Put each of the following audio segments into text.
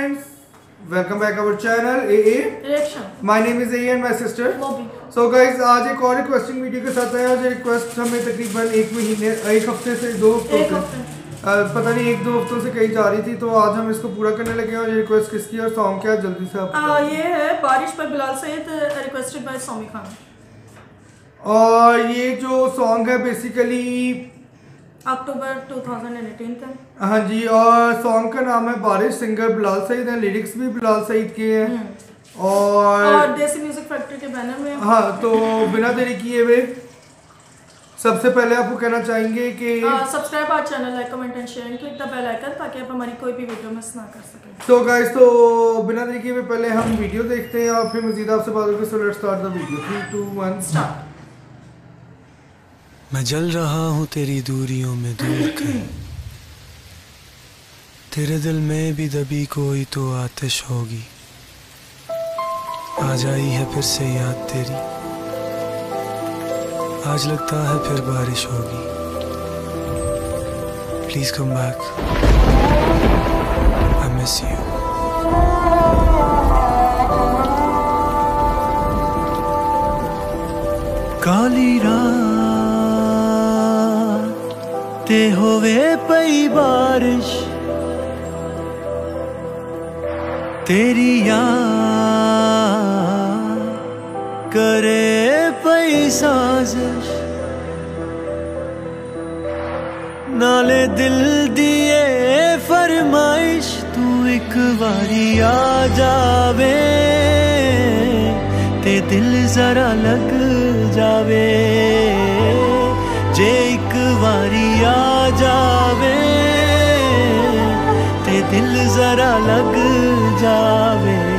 friends, welcome back our channel AA. Reaction My name is AA and my sister. वो भी So guys, आज एक और requesting video के साथ आया जो रिक्वेस्ट हमें तकरीबन एक महीने एक हफ़्ते से दो हफ्तों से पता नहीं एक दो हफ्तों से कहीं जा रही थी तो आज हम इसको पूरा करने लगे हैं और ये रिक्वेस्ट किसकी और सॉन्ग क्या जल्दी से आप आ, ये है बारिश पर बिलाल सईद रिक्वेस्टेड बाय सोमी खान। और ये जो सॉन्ग है बेसिकली अक्टूबर 2018 का। हाँ जी और सॉन्ग का नाम है बारिश सिंगर बिलाल सईद है लिरिक्स भी बिलाल सईद के हैं। और और देसी म्यूज़िक फैक्ट्री के बैनर में। हाँ तो बिना देरी किए हुए सबसे पहले आपको कहना चाहेंगे कि subscribe our channel like comment and share click the bell icon ताकि आप हमारी कोई भी वीडियो मिस ना कर सकें। तो गाइस तो बिना देरी किए पहले हम वीडियो देखते हैं और फिर मजीद आपसे बात होगी so let's start the video three two one start मैं जल रहा हूँ तेरी दूरियों में दूर कर। तेरे दिल में भी दबी कोई तो आतिश होगी। आज आई है फिर से याद तेरी। आज लगता है फिर बारिश होगी। Please come back I miss you काली रात ते होवे पई बारिश। तेरी याद करे पई साजिश। नाले दिल दिए फरमाइश, तू एक बारी आ जावे ते दिल जरा लग जावे। जे वारी आ जावे ते दिल जरा लग जावे।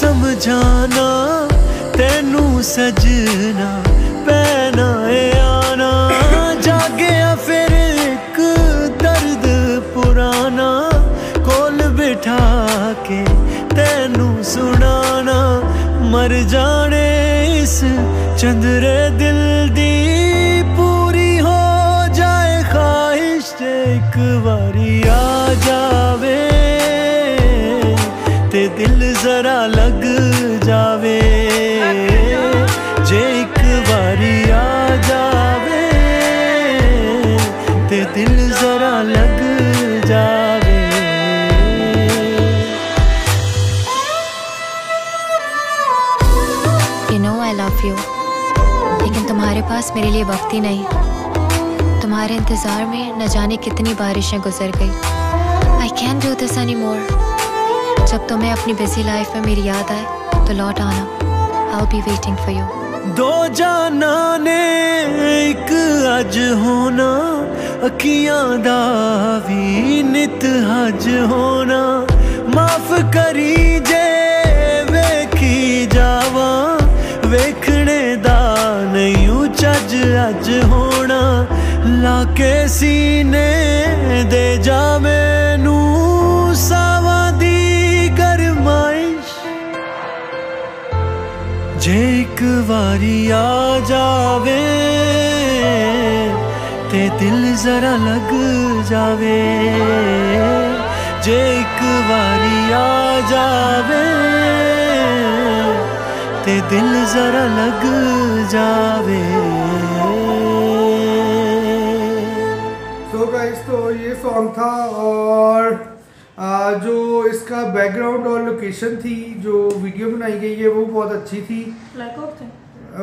ਸਮਝਾਣਾ ਤੈਨੂੰ ਸਜਣਾ, ਪੈਣਾ ਏ ਆਣਾ। ਜਾਗਿਆ ਫਿਰ ਇੱਕ ਦਰਦ ਪੁਰਾਣਾ, ਕੋਲ ਬਿਠਾ ਕੇ ਤੈਨੂੰ ਸੁਣਾਣਾ। ਮਰ ਜਾਣੇ ਇਸ ਚੰਦਰੇ ਦਿਲ ਦੀ, ਪੂਰੀ ਹੋ ਜਾਏ ਖਾਹਿਸ਼ ਤੇ ਇੱਕ ਵਾਰੀ ਆ ਜਾਵੇ। दिल जरा लग जावे। जे एक बारी आ जावे, ते दिल जरा लग जावे। आई लव यू लेकिन तुम्हारे पास मेरे लिए वक्त ही नहीं। तुम्हारे इंतज़ार में न जाने कितनी बारिशें गुजर गई। I can do this any more जब तुम्हें अपनी बिजी लाइफ में मेरी याद आए तो लौट आना I be waiting for you ਦੋ ਜਾਨਾਂ ਨੇ ਇੱਕ ਅੱਜ ਹੋਣਾ ਅੱਖੀਆਂ ਦਾ ਵੀ ਨਿਤ ਹਜ ਹੋਣਾ ਮਾਫ ਕਰੀ ਜੇ ਵੇਖੀ ਜਾਵਾਂ ਵੇਖਣੇ ਦਾ ਨਹੀਂ ਚੱਜ ਅੱਜ ਹੋਣਾ ਲਾ ਕੇ ਸੀਨੇ ਦੇ ਜਾ वारी आ जावे ते दिल जरा लग जावे। जे एक वारी आ जावे ते दिल जरा लग जावे। सो गाइस तो ये सॉन्ग था और जो इसका बैकग्राउंड और लोकेशन थी जो वीडियो बनाई गई है वो बहुत अच्छी थी। ब्लैकआउट थे।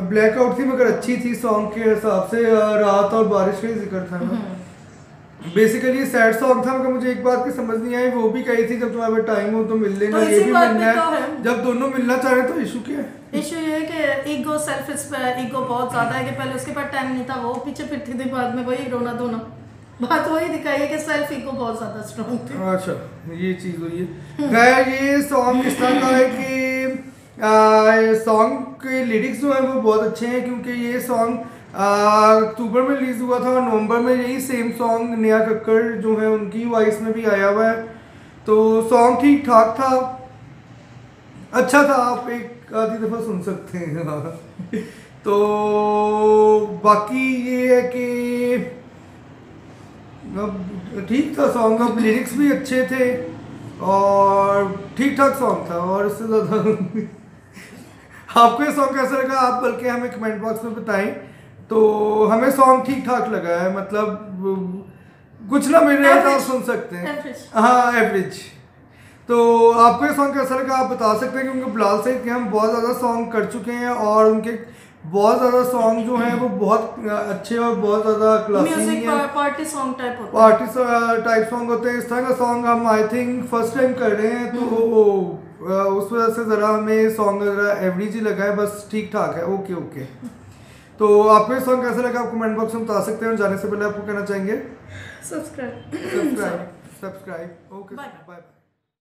ब्लैकआउट थी मगर अच्छी थी सॉन्ग के हिसाब से रात और बारिश का ही ज़िक्र था ना। बेसिकली सैड सॉन्ग था मगर मुझे एक बात की समझ नहीं आई वो भी कही थी जब तुम्हारे टाइम हो तो मिल लेना तो ये भी मिलना तो है। जब दोनों मिलना चाह रहे तो इशू क्या है? इशू ये है कि ईगो सेल्फ रिस्पेक्ट ईगो बहुत ज़्यादा है कि पहले उसके पास टाइम नहीं था वो पीछे फिरती थी बाद में वही रोना धोना। बात वही दिखाई है कि सेल्फ ईगो बहुत ज़्यादा स्ट्रॉन्ग थी। अच्छा ये चीज़ हुई है। खैर ये सॉन्ग इस तरह का है कि सॉन्ग के लिरिक्स जो हैं वो बहुत अच्छे हैं क्योंकि ये सॉन्ग अक्टूबर में रिलीज़ हुआ था और नवंबर में यही सेम सॉन्ग नेहा कक्कड़ जो है उनकी वॉइस में भी आया हुआ है तो सॉन्ग ठीक ठाक था अच्छा था, आप एक आधी दफ़ा सुन सकते हैं। तो बाकी ये है कि अब ठीक था सॉन्ग अब लिरिक्स भी अच्छे थे और ठीक ठाक सॉन्ग था और इससे ज़्यादा आपको ये सॉन्ग कैसा लगा? आप बल्कि हमें कमेंट बॉक्स में बताएँ। तो हमें सॉन्ग ठीक ठाक लगा है मतलब कुछ ना मेरे आप सुन सकते हैं। हाँ एवरेज तो आपको ये सॉन्ग कैसा लगा? आप बता सकते हैं क्योंकि बिलाल से के हम बहुत ज़्यादा सॉन्ग कर चुके हैं और उनके बहुत ज़्यादा सॉन्ग जो हैं वो बहुत अच्छे और बहुत ज़्यादा क्लासिक हैं। पार्टी सॉन्ग टाइप होता पार्टी टाइप सॉन्ग होते हैं। इस तरह का सॉन्ग हम आई थिंक फ़र्स्ट टाइम कर रहे हैं तो हम्म। उस वजह से ज़रा हमें सॉन्ग ज़रा एवरेज ही लगा है बस ठीक ठाक है ओके ओके तो आपको ये सॉन्ग कैसा लगा? आप कमेंट बॉक्स में बता सकते हैं और जाने से पहले आपको कहना चाहेंगे? Subscribe subscribe subscribe okay bye bye